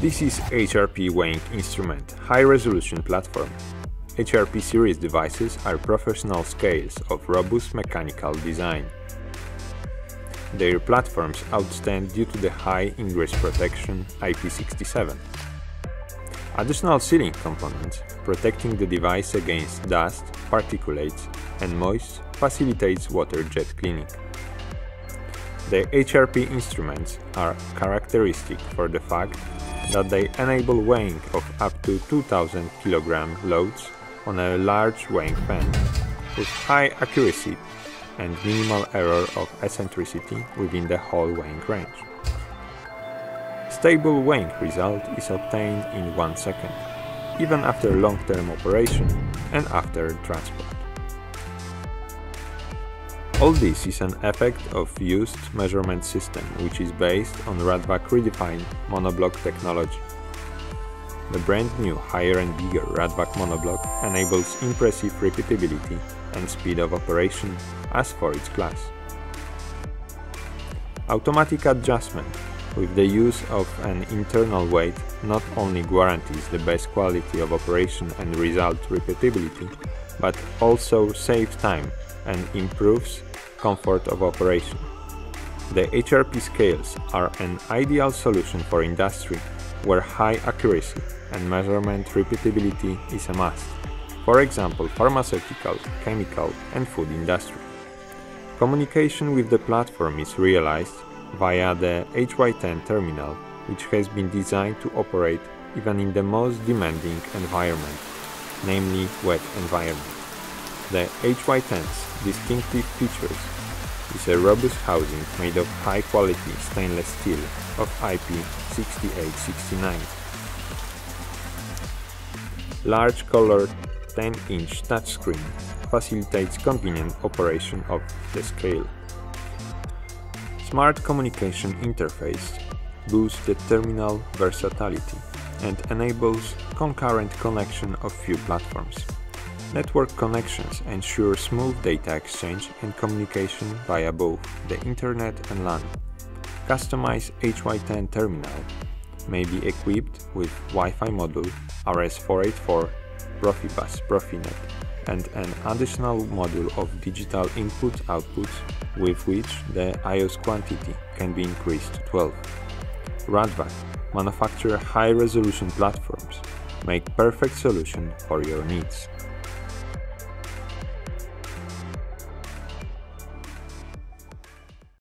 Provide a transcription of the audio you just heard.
This is HRP weighing instrument high resolution platform. HRP series devices are professional scales of robust mechanical design. Their platforms outstand due to the high ingress protection IP67. Additional sealing components protecting the device against dust, particulates and moist facilitates water jet cleaning. The HRP instruments are characteristic for the fact that they enable weighing of up to 2000 kg loads on a large weighing pan with high accuracy and minimal error of eccentricity within the whole weighing range. Stable weighing result is obtained in 1 second, even after long-term operation and after transport. All this is an effect of used measurement system which is based on Radwag redefined monoblock technology. The brand new higher and bigger Radwag monoblock enables impressive repeatability and speed of operation as for its class. Automatic adjustment with the use of an internal weight not only guarantees the best quality of operation and result repeatability, but also saves time and improves comfort of operation. The HRP scales are an ideal solution for industry where high accuracy and measurement repeatability is a must, for example pharmaceutical, chemical and food industry. Communication with the platform is realized via the HY10 terminal, which has been designed to operate even in the most demanding environment, namely wet environment. The HY10's distinctive features is a robust housing made of high-quality stainless steel of IP6869. Large colored 10-inch touchscreen facilitates convenient operation of the scale. Smart communication interface boosts the terminal versatility and enables concurrent connection of few platforms. Network connections ensure smooth data exchange and communication via both the Internet and LAN. Customized HY10 terminal may be equipped with Wi-Fi module RS484, Profibus Profinet, and an additional module of digital input-output with which the IOS quantity can be increased to 12. Radwag manufacture high-resolution platforms, make perfect solution for your needs.